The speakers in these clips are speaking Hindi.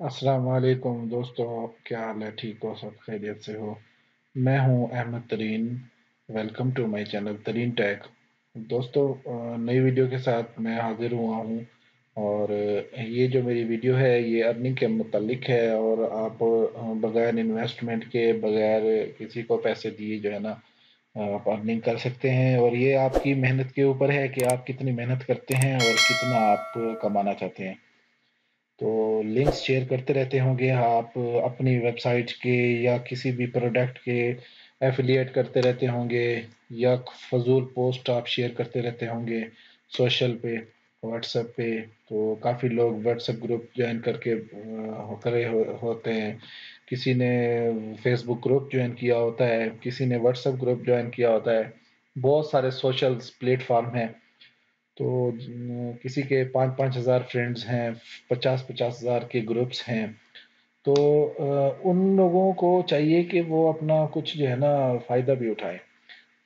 अस्सलाम वालेकुम दोस्तों, क्या हाल है? ठीक हो? सब खैरियत से हो? मैं हूँ अहमद तरीन। वेलकम टू माय चैनल तरीन टैक दोस्तों नई वीडियो के साथ मैं हाजिर हुआ हूँ और ये जो मेरी वीडियो है, ये अर्निंग के मुतालिक है और आप बगैर इन्वेस्टमेंट के, बगैर किसी को पैसे दिए जो है ना आप अर्निंग कर सकते हैं और ये आपकी मेहनत के ऊपर है कि आप कितनी मेहनत करते हैं और कितना आप कमाना चाहते हैं। तो लिंक्स शेयर करते रहते होंगे आप अपनी वेबसाइट के या किसी भी प्रोडक्ट के एफिलिएट करते रहते होंगे या फजूल पोस्ट आप शेयर करते रहते होंगे सोशल पे व्हाट्सएप पे तो काफ़ी लोग व्हाट्सएप ग्रुप ज्वाइन करके करे हो, होते हैं। किसी ने फेसबुक ग्रुप ज्वाइन किया होता है किसी ने व्हाट्सएप ग्रुप ज्वाइन किया होता है बहुत सारे सोशल प्लेटफॉर्म हैं। तो किसी के पाँच पाँच हज़ार फ्रेंड्स हैं, पचास पचास हज़ार के ग्रुप्स हैं। तो उन लोगों को चाहिए कि वो अपना कुछ जो है ना, फ़ायदा भी उठाएँ।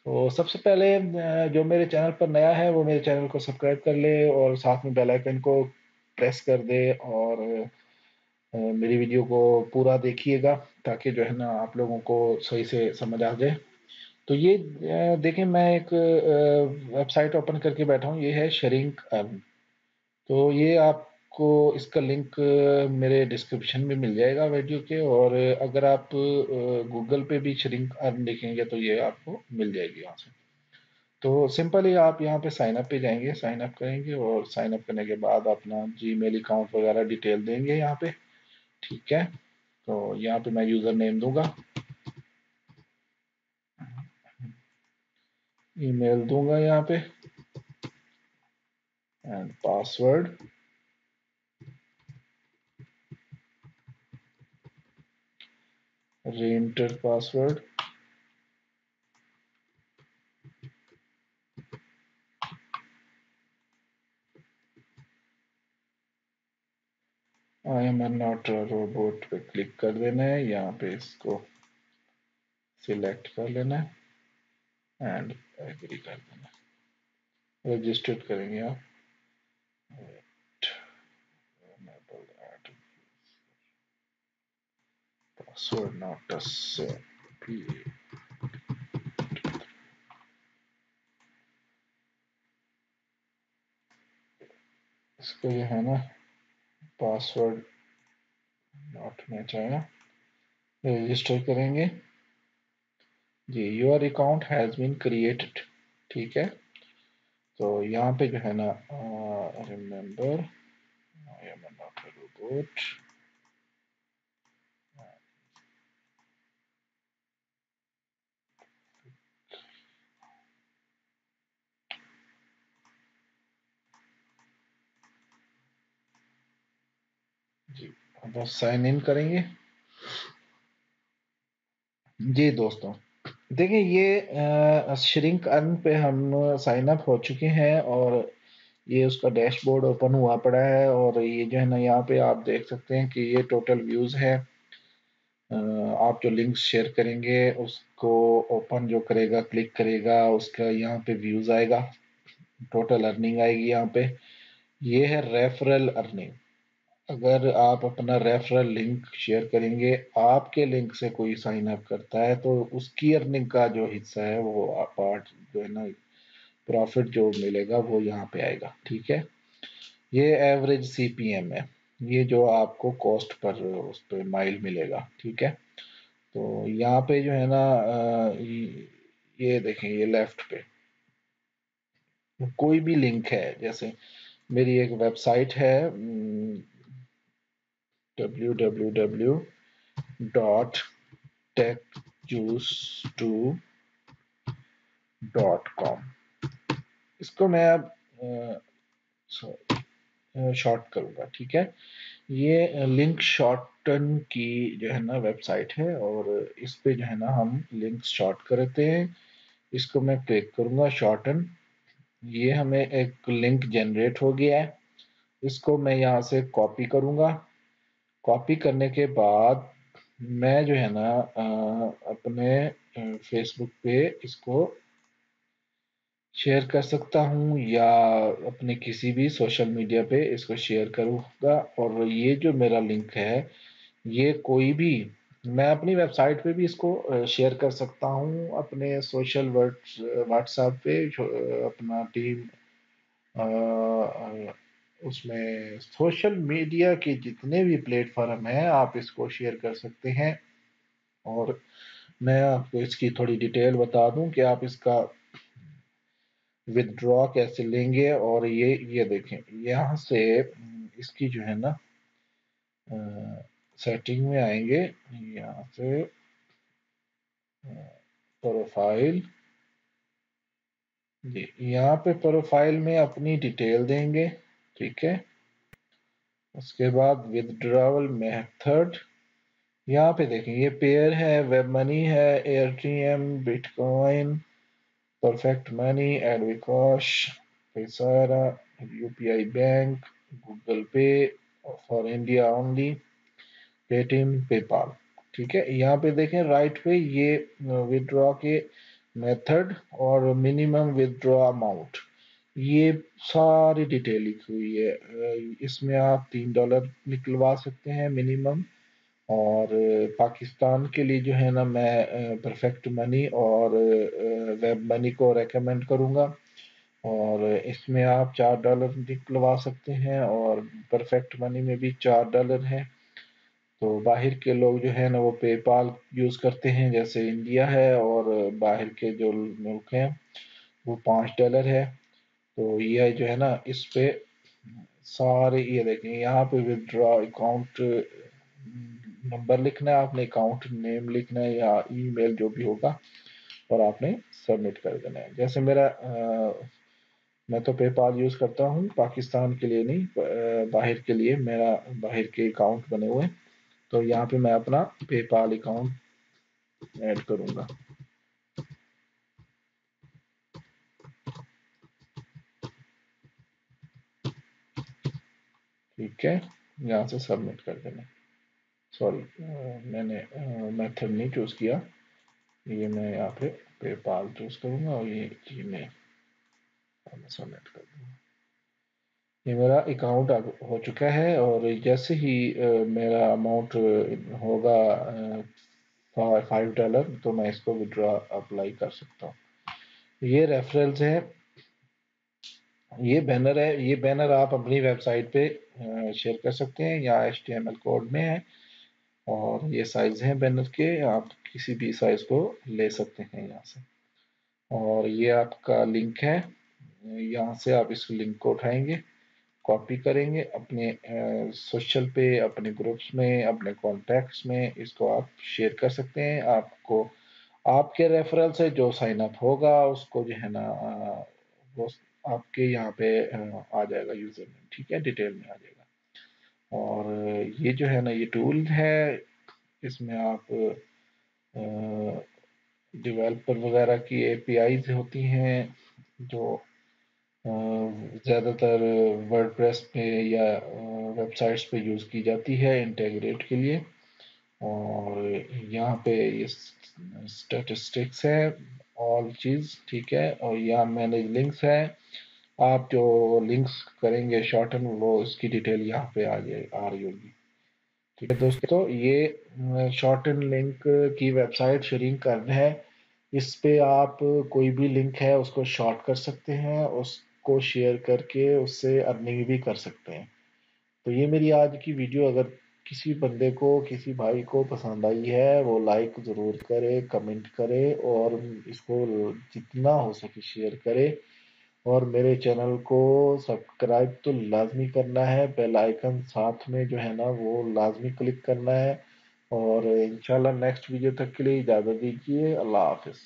तो सबसे पहले जो मेरे चैनल पर नया है, वो मेरे चैनल को सब्सक्राइब कर ले और साथ में बेल आइकन को प्रेस कर दे और मेरी वीडियो को पूरा देखिएगा ताकि जो है ना, आप लोगों को सही से समझ आ जाए। तो ये देखें, मैं एक वेबसाइट ओपन करके बैठा हूँ, ये है शरिंक अर्न तो ये आपको इसका लिंक मेरे डिस्क्रिप्शन में मिल जाएगा वीडियो के, और अगर आप गूगल पे भी शरिंक अर्न देखेंगे तो ये आपको मिल जाएगी यहाँ से। तो सिंपली आप यहाँ पे साइन अप पे जाएँगे साइन अप करेंगे, और साइन अप करने के बाद अपना जी मेल अकाउंट वगैरह डिटेल देंगे यहाँ पे। ठीक है? तो यहाँ पे मैं यूज़र नेम दूँगा। ईमेल दूँगा यहाँ पे। And password reenter password I am an not robot पे क्लिक कर देना है, यहाँ पे इसको सिलेक्ट कर लेना है। एंड एग्री कर देना रजिस्टर्ड करेंगे आप. पासवर्ड नॉट इसको ये है ना पासवर्ड नॉट मैच आएगा रजिस्टर करेंगे. जी your account has been created ठीक है? तो यहाँ पे जो है ना रिमेंबर रोबोट जी साइन इन करेंगे। जी दोस्तों देखिए, ये श्रिंक अन पे हम साइन अप हो चुके हैं और ये उसका डैशबोर्ड ओपन हुआ पड़ा है और ये जो है ना, यहाँ पे आप देख सकते हैं कि ये टोटल व्यूज़ है। आप जो लिंक शेयर करेंगे, उसको ओपन जो करेगा क्लिक करेगा, उसका यहाँ पे व्यूज़ आएगा। टोटल अर्निंग आएगी यहाँ पे। ये है रेफरल अर्निंग अगर आप अपना रेफरल लिंक शेयर करेंगे, आपके लिंक से कोई साइन अप करता है तो उसकी अर्निंग का जो हिस्सा है, वो पार्ट जो है ना प्रॉफिट जो मिलेगा, वो यहाँ पे आएगा, ठीक है? ये एवरेज सीपीएम है। ये जो आपको कॉस्ट पर उस पर माइल मिलेगा, ठीक है? तो यहाँ पे जो है ना ये देखें, ये लेफ़्ट पे। कोई भी लिंक है, जैसे मेरी एक वेबसाइट है www.techjuice2.com इसको मैं अब शॉर्ट करूँगा, ठीक है? ये लिंक शॉर्टन की जो है ना वेबसाइट है और इस पे जो है ना हम लिंक शॉर्ट करते हैं। इसको मैं क्लिक करूँगा शॉर्टन ये हमें एक लिंक जनरेट हो गया है। इसको मैं यहाँ से कॉपी करूँगा। कॉपी करने के बाद मैं जो है ना अपने फेसबुक पे इसको शेयर कर सकता हूँ या अपने किसी भी सोशल मीडिया पे इसको शेयर करूँगा। और ये जो मेरा लिंक है, ये कोई भी, मैं अपनी वेबसाइट पे भी इसको शेयर कर सकता हूँ। अपने सोशल व्हाट्सएप पे अपना टीम उसमें सोशल मीडिया के जितने भी प्लेटफॉर्म हैं, आप इसको शेयर कर सकते हैं। और मैं आपको इसकी थोड़ी डिटेल बता दूँ कि आप इसका विदड्रॉ कैसे लेंगे और ये ये देखें। यहाँ से, इसकी जो है ना सेटिंग में आएँगे। यहाँ से प्रोफ़ाइल जी, यहाँ पे प्रोफ़ाइल में अपनी डिटेल देंगे। ठीक है। उसके बाद विदड्रॉवल मेथड यहाँ पे देखें, ये पेयर है वेब मनी है AirTM bitcoin perfect money AdvCash Paysera UPI bank Google pay for India only Paytm PayPal ठीक है, यहाँ पे देखें राइट पे ये विदड्रॉ के मेथड और मिनिमम विदड्रॉ अमाउंट ये सारी डिटेल लिखी हुई है। इसमें आप तीन डॉलर निकलवा सकते हैं मिनिमम और पाकिस्तान के लिए जो है ना मैं परफेक्ट मनी और वेब मनी को रेकमेंड करूँगा। और इसमें आप चार डॉलर निकलवा सकते हैं और परफेक्ट मनी में भी चार डॉलर है। तो बाहर के लोग जो है ना वो पेपाल यूज़ करते हैं, जैसे इंडिया है और बाहर के जो मुल्क हैं वो पाँच डॉलर है। तो ये जो है ना इस पे सारे ये देखें यहाँ पे विदड्रॉ अकाउंट नंबर लिखना है आपने अकाउंट नेम लिखना है या ईमेल जो भी होगा और आपने सबमिट कर देना है। जैसे मेरा आ, मैं तो पेपाल यूज़ करता हूँ पाकिस्तान के लिए नहीं बाहर के लिए मेरा बाहर के अकाउंट बने हुए तो यहाँ पे मैं अपना पेपाल अकाउंट ऐड करूँगा। ठीक है? यहाँ से सबमिट कर देना। सॉरी मैंने मेथड नहीं चूज़ किया। ये मैं यहाँ पे पेपाल चूज़ करूँगा और ये जी मैं सबमिट कर दूँगा। ये मेरा अकाउंट हो चुका है और जैसे ही मेरा अमाउंट होगा फाइव डॉलर तो मैं इसको विड्रॉ अप्लाई कर सकता हूँ। ये रेफरेंस है। ये बैनर है, ये बैनर आप अपनी वेबसाइट पे शेयर कर सकते हैं, या एच कोड में है, और ये साइज़ है बैनर के, आप किसी भी साइज़ को ले सकते हैं यहाँ से। और ये आपका लिंक है, यहाँ से आप इस लिंक को उठाएँगे कॉपी करेंगे, अपने सोशल पे, अपने ग्रुप्स में, अपने कॉन्टैक्ट्स में, इसको आप शेयर कर सकते हैं, आपको, आपके रेफरल से जो साइन अप होगा, उसको जो है ना वो आपके यहाँ पे आ जाएगा यूज़र में ठीक है? डिटेल में आ जाएगा। और ये जो है ना, ये टूल है। इसमें आप डेवलपर वगैरह की एपीआईज होती हैं, जो ज़्यादातर वर्डप्रेस पे या वेबसाइट्स पे यूज़ की जाती है इंटेग्रेट के लिए। और यहाँ पे ये स्टेटिस्टिक्स है। ऑल चीज़, ठीक है? और यहाँ मैनेज लिंक्स है। आप जो लिंक्स करेंगे शॉर्टन वो इसकी डिटेल यहाँ पे आ जाए आ रही होगी। ठीक है दोस्तों, ये शॉर्टन लिंक की वेबसाइट शेयरिंग करना है। इस पे आप कोई भी लिंक है, उसको शॉर्ट कर सकते हैं, उसको शेयर करके उससे अर्निंग भी कर सकते हैं। तो ये मेरी आज की वीडियो अगर किसी बंदे को, किसी भाई को पसंद आई है, वो लाइक ज़रूर करे कमेंट करे और इसको जितना हो सके शेयर करे। और मेरे चैनल को सब्सक्राइब तो लाजमी करना है बेल आइकन साथ में जो है ना, वो लाजमी क्लिक करना है। और इंशाल्लाह नेक्स्ट वीडियो तक के लिए इजाज़त दीजिए, अल्लाह हाफिज़।